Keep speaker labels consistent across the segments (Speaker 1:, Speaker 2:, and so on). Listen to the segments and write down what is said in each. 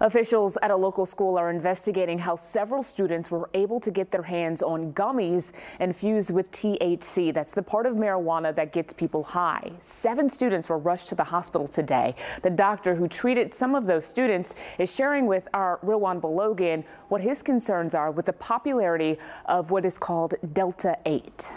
Speaker 1: Officials at a local school are investigating how several students were able to get their hands on gummies infused with THC. That's the part of marijuana that gets people high. Seven students were rushed to the hospital today. The doctor who treated some of those students is sharing with our Rilwan Balogun what his concerns are with the popularity of what is called Delta 8.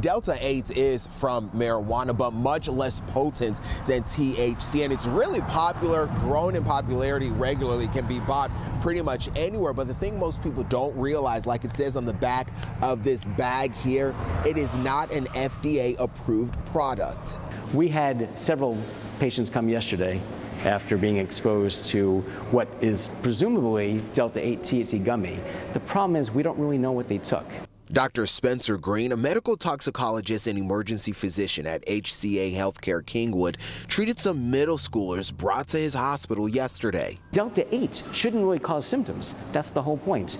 Speaker 2: Delta 8 is from marijuana, but much less potent than THC. And it's really popular, grown in popularity regularly, can be bought pretty much anywhere. But the thing most people don't realize, like it says on the back of this bag here, it is not an FDA approved product.
Speaker 3: We had several patients come yesterday after being exposed to what is presumably Delta 8 THC gummy. The problem is we don't really know what they took.
Speaker 2: Dr. Spencer Green, a medical toxicologist and emergency physician at HCA Healthcare Kingwood, treated some middle schoolers brought to his hospital yesterday.
Speaker 3: Delta 8 shouldn't really cause symptoms. That's the whole point.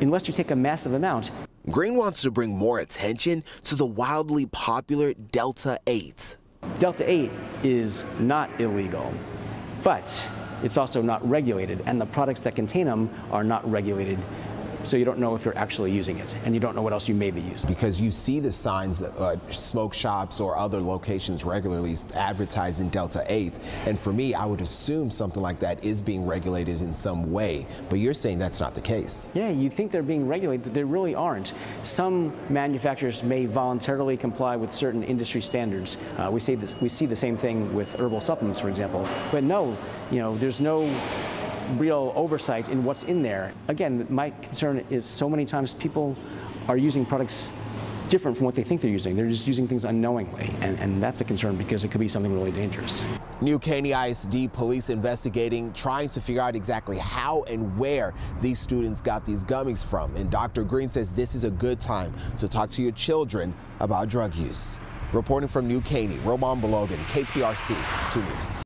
Speaker 3: Unless you take a massive amount.
Speaker 2: Green wants to bring more attention to the wildly popular Delta 8.
Speaker 3: Delta 8 is not illegal, but it's also not regulated, and the products that contain them are not regulated so you don't know if you're actually using it, and you don't know what else you may be using.
Speaker 2: Because you see the signs, uh, smoke shops or other locations regularly advertising Delta 8, and for me, I would assume something like that is being regulated in some way, but you're saying that's not the case.
Speaker 3: Yeah, you think they're being regulated, but they really aren't. Some manufacturers may voluntarily comply with certain industry standards. Uh, we, see this, we see the same thing with herbal supplements, for example, but no, you know, there's no real oversight in what's in there. Again, my concern is so many times people are using products different from what they think they're using. They're just using things unknowingly, and, and that's a concern because it could be something really dangerous.
Speaker 2: New Caney ISD police investigating, trying to figure out exactly how and where these students got these gummies from. And Dr. Green says this is a good time to talk to your children about drug use. Reporting from New Caney, Rilwan Balogun, KPRC 2 News.